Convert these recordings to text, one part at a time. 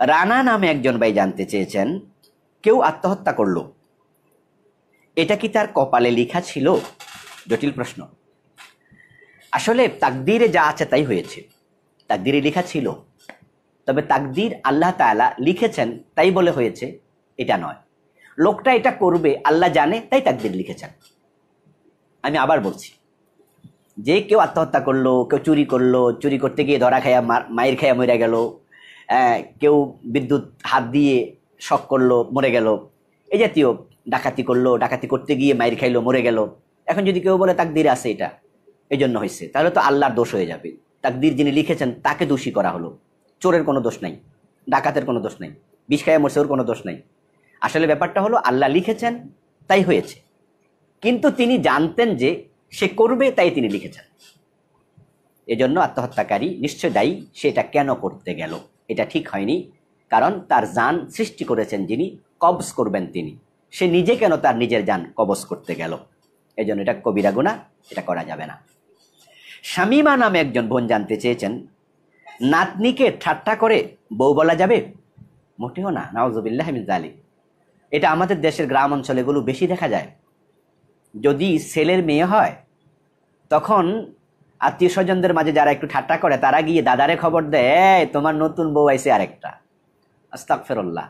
রানা নামে একজন ভাই জানতে চেয়েছেন, কেউ আত্মহত্যা করল। এটা কি তার কপালে লেখা ছিল? জটিল প্রশ্ন। আসলে তাকদিরে যা আছে তাই হয়েছে। তাকদিরে লেখা ছিল। তবে তাকদির আল্লাহ তাআলা লিখেছেন তাই বলে হয়েছে, এটা নয়। লোকটা এটা করবে, আল্লাহ জানে, তাই তাকদির লিখেছেন। আমি আবার বলছি, যে কেউ আত্মহত্যা করল, কেউ চুরি করল, চুরি করতে গিয়ে ধরা মার- মায়ের খাইয়া মরে গেল কেউ বিদ্যুৎ হাত দিয়ে শখ করল, মরে গেল। এই জাতীয় ডাকাতি করল, ডাকাতি করতে গিয়ে মায়ের খাইলো, মরে গেল। এখন যদি কেউ বলে, তাকদির আছে এটা। এই জন্য হয়েছে তাহলে তো আল্লাহর দোষ হয়ে যাবে। তাকদির যিনি লিখেছেন, তাকে দোষী করা হলো। চোরের কোনো দোষ নাই, ডাকাতের কোনো দোষ নাই, বিষ খাইয়া মরছে ওর কোনো দোষ নাই। আসলে ব্যাপারটা হলো, আল্লাহ লিখেছেন, তাই হয়েছে। কিন্তু তিনি জানতেন যে সে করবে, তাই তিনি লিখেছেন। এজন্য আত্মহত্যাকারী নিশ্চয় দায়ী সেটা কেন করতে গেল? এটা ঠিক হয়নি, কারণ তার যান সৃষ্টি করেছেন যিনি, কবজ করবেন তিনি। সে নিজে কেন তার নিজের যান কবজ করতে গেল? এই জন্য এটা কবিরা গুণা এটা করা যাবে না। শামিমা নামে একজন বোন জানতে চেয়েছেন, নাতনিকে ঠাট্টা করে বউ বলা যাবে? মোটেও না নওয়াজবিল্লাহ জালিক এটা আমাদের দেশের গ্রাম অঞ্চলে এগুলো বেশি দেখা যায়। যদি ছেলের মেয়ে হয়, তখন আত্মীয় স্বজনদের মাঝে যারা একটু ঠাট্টা করে, তারা গিয়ে, দাদারে খবর দেয় তোমার নতুন বউ আইছে আরেকটা। আস্তাক ফেরল্লাহ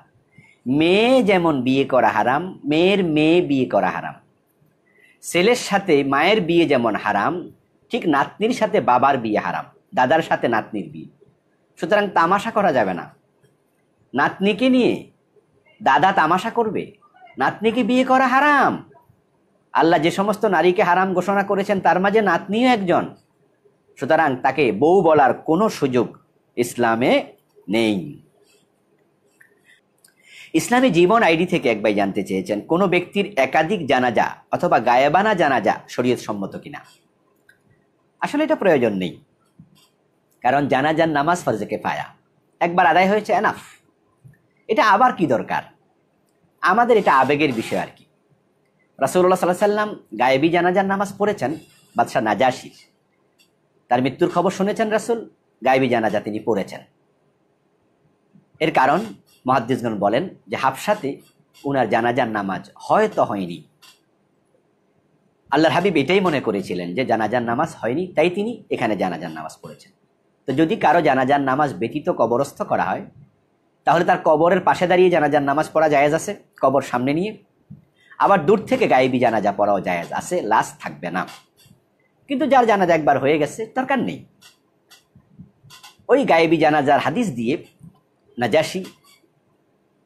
মেয়ে যেমন বিয়ে করা হারাম, মেয়ের মেয়ে বিয়ে করা হারাম। ছেলের সাথে মায়ের বিয়ে যেমন হারাম, ঠিক নাতনির সাথে বাবার বিয়ে হারাম, দাদার সাথে নাতনির বিয়ে। সুতরাং তামাশা করা যাবে না। নাতনিকে নিয়ে দাদা তামাশা করবে, নাতনিকে বিয়ে করা হারাম। আল্লাহ যে সমস্ত নারীকে হারাম ঘোষণা করেছেন, তার মাঝে নাতনিও একজন। সুতরাং তাকে বউ বলার কোনো সুযোগ ইসলামে নেই। ইসলামী জীবন আইডি থেকে এক ভাই জানতে চেয়েছেন, কোনো ব্যক্তির একাধিক জানাজা অথবা গায়েবানা জানাজা শরীয়ত সম্মত কিনা। আসলে এটা প্রয়োজন নেই, কারণ জানাজার নামাজ ফরজেকে পায়া একবার আদায় হয়েছে এনাফ এটা আবার কি দরকার? আমাদের এটা আবেগের বিষয় আর কি। রাসুল্লাহ সাল্লাহ সাল্লাম গায়েবী জানাজার নামাজ পড়েছেন, বাদশাহ নাজাসির। তার মৃত্যুর খবর শুনেছেন রাসুল, গায়েবী জানাজা তিনি পড়েছেন। এর কারণ মহাদ্দিসগণ বলেন যে হাফসাতে উনার জানাজার নামাজ হয়তো হয়নি। আল্লাহর হাবিব এটাই মনে করেছিলেন যে জানাজার নামাজ হয়নি, তাই তিনি এখানে জানাজার নামাজ পড়েছেন। তো যদি কারও জানাজার নামাজ ব্যতীত কবরস্থ করা হয়, তাহলে তার কবরের পাশে দাঁড়িয়ে জানাজার নামাজ পড়া জায়েজ আছে, কবর সামনে নিয়ে। আবার দূর থেকে গায়েবি জানাজা পড়াও জায়েজ আছে, লাশ থাকবে না। কিন্তু যার জানাজা একবার হয়ে গেছে দরকার নেই। ওই গায়েবী জানাজার হাদিস দিয়ে নাজাসি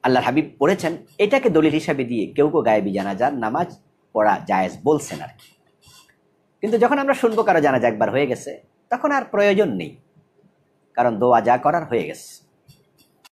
আল্লাহর হাবিব পড়েছেন এটাকে দলিল হিসাবে দিয়ে কেউ কেউ গায়েবী জানাজার নামাজ পড়া জায়েজ বলছেন আর কি। কিন্তু যখন আমরা শুনব কারও জানাজা একবার হয়ে গেছে, তখন আর প্রয়োজন নেই, কারণ দোয়া যা করার হয়ে গেছে।